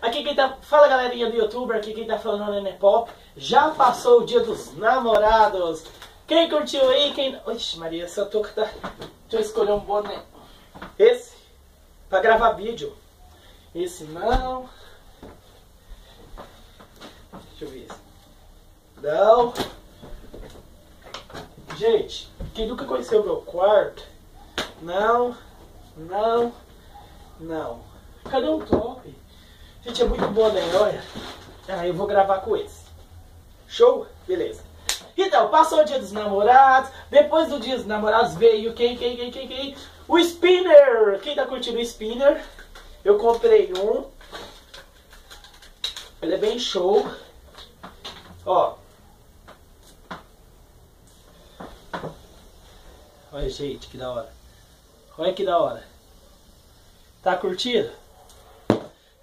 Aqui quem tá. Fala galerinha do youtuber, aqui quem tá falando é o Nenê Pop. Já passou o dia dos namorados. Quem curtiu aí? Quem. Oxe, Maria, essa touca tá. Deixa eu escolher um boné. Esse. Pra gravar vídeo. Esse não. Deixa eu ver esse. Não. Gente, quem nunca conheceu meu quarto? Não. Não. Não. Cadê o top? Gente, é muito bom, né? Olha. Ah, eu vou gravar com esse. Show? Beleza. Então, passou o dia dos namorados. Depois do dia dos namorados veio quem, quem, quem, quem, quem? O Spinner. Quem tá curtindo o Spinner? Eu comprei um. Ele é bem show. Ó. Olha, gente, que da hora. Olha que da hora. Tá curtindo?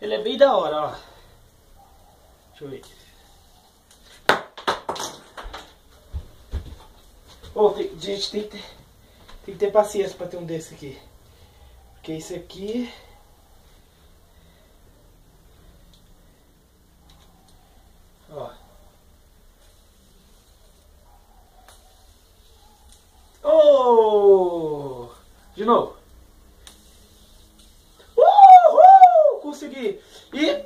Ele é bem da hora, ó. Deixa eu ver. Oh, tem, gente, tem que, ter, tem que ter paciência pra ter um desse aqui. Porque esse aqui... Ó. Oh! De novo. Uhul! Consegui. E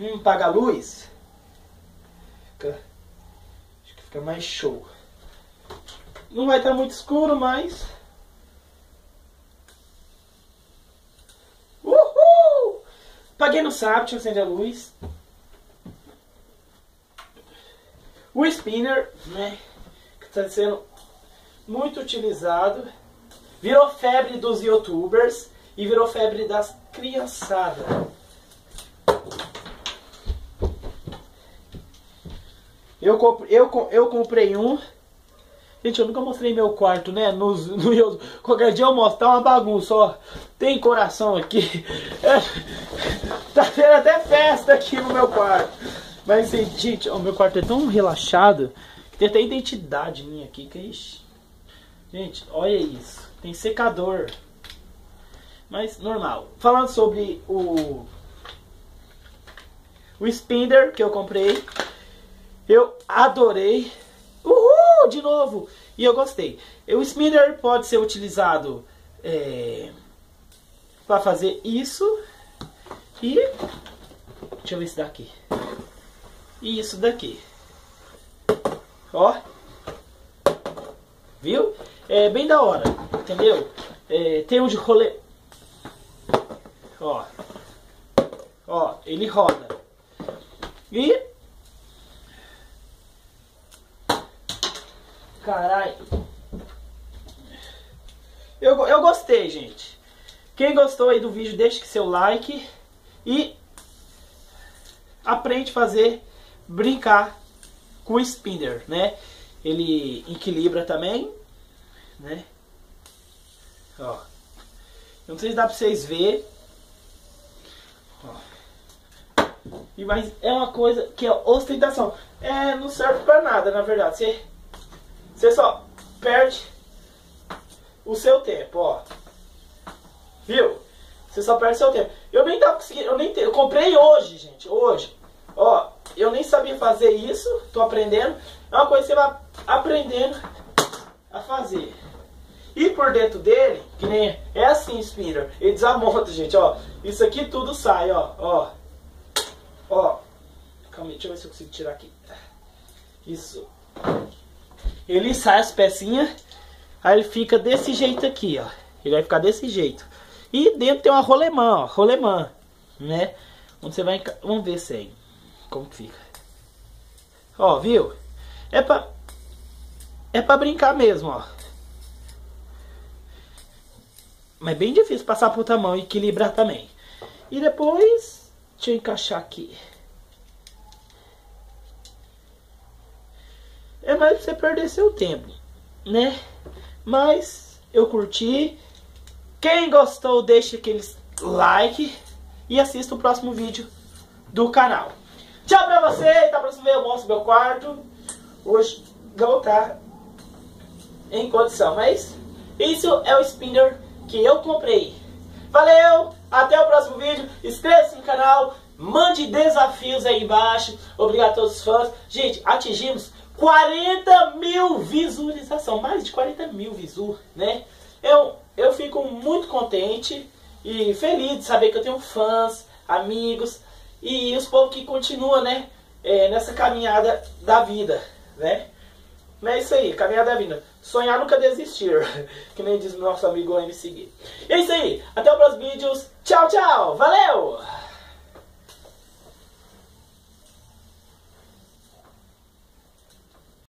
hum, paga a luz. Fica, acho que fica mais show. Não vai estar muito escuro, mas Uhul! Sabe, deixa eu acender a luz. O spinner, né, que está sendo muito utilizado, virou febre dos youtubers e virou febre das criançadas. Eu, comp eu, eu comprei um. Gente, eu nunca mostrei meu quarto, né? No, no, qualquer dia eu tá uma bagunça, ó. Tem coração aqui. É, tá tendo até festa aqui no meu quarto. Mas, gente, o meu quarto é tão relaxado que tem até identidade minha aqui. Que ixi. Gente, olha isso. Tem secador. Mas normal. Falando sobre o o spinner que eu comprei, eu adorei. Uhul, de novo. E eu gostei. O spinner pode ser utilizado é, para fazer isso e deixa eu ver esse daqui. E isso daqui. Ó. Viu? É bem da hora, entendeu? É, tem um de rolê. Ó. Ó, ele roda. E. Caralho. Eu, eu gostei, gente. Quem gostou aí do vídeo, deixe seu like. E aprende a fazer, brincar com o spinner, né? Ele equilibra também, né? Ó. Não sei se dá pra vocês verem. E, mas é uma coisa que é ostentação. É, não serve pra nada, na verdade. Você, você só perde o seu tempo, ó. Viu? Você só perde seu tempo. Eu nem tava conseguindo, eu nem eu comprei hoje, gente, hoje. Ó, eu nem sabia fazer isso, tô aprendendo. É uma coisa que você vai aprendendo a fazer. E por dentro dele, que nem é assim, Spinner, ele desamonta, gente, ó. Isso aqui tudo sai, ó, ó. Ó, calma aí, deixa eu ver se eu consigo tirar aqui. Isso. Ele sai as pecinhas, aí ele fica desse jeito aqui, ó. Ele vai ficar desse jeito. E dentro tem uma rolemã, ó, rolemã, né? Onde você vai, vamos ver se aí, como que fica. Ó, viu? É pra, é pra brincar mesmo, ó. Mas é bem difícil passar por tamanho e equilibrar também. E depois Deixa eu encaixar aqui. Mais pra você perder seu tempo, né? Mas eu curti. Quem gostou, deixa aquele like e assista o próximo vídeo do canal. Tchau pra você, tá próximo ver eu mostro meu quarto. Hoje não tá em condição, mas isso é o spinner que eu comprei. Valeu! Até o próximo vídeo. Inscreva-se no canal. Mande desafios aí embaixo. Obrigado a todos os fãs. Gente, atingimos 40 mil visualizações. Mais de 40 mil visu, né? Eu, eu fico muito contente e feliz de saber que eu tenho fãs, amigos e os povos que continuam, né? É, nessa caminhada da vida, né? Mas é isso aí, caminhada da vida. Sonhar nunca desistir, que nem diz nosso amigo MC Gui. É isso aí, até o próximo vídeo. Tchau, tchau, valeu!